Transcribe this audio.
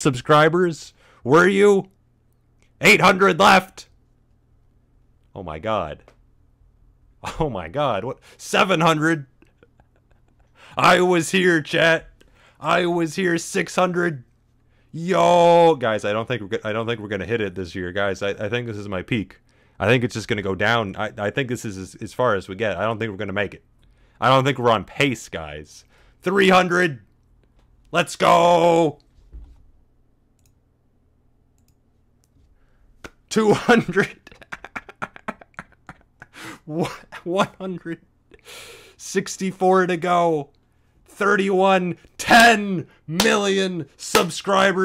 subscribers. Were you? 800 left. Oh my god. Oh my god. What 700? I was here, chat. I was here 600. Yo, guys, I don't think we're I don't think we're going to hit it this year, guys. I, I think this is my peak. I think it's just going to go down. I, I think this is as, as far as we get. I don't think we're going to make it. I don't think we're on pace, guys. 300. Let's go. 200. 164 to go. 31, 10 million subscribers.